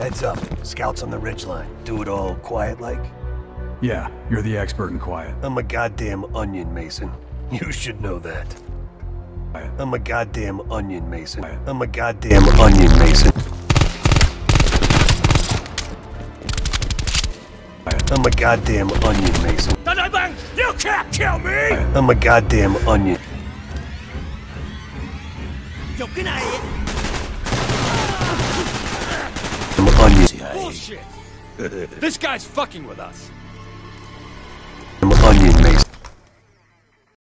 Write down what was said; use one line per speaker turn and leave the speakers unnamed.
Heads up. Scouts on the ridgeline. Do it all quiet like.
Yeah, you're the expert in quiet.
I'm a goddamn onion, Mason. You should know that. I'm a goddamn onion, Mason. I'm a goddamn onion, Mason. I'm a goddamn onion, Mason.
You can't kill me!
I'm a goddamn onion.
Yo, cái này
I'm onion.
Bullshit! this guy's fucking with us.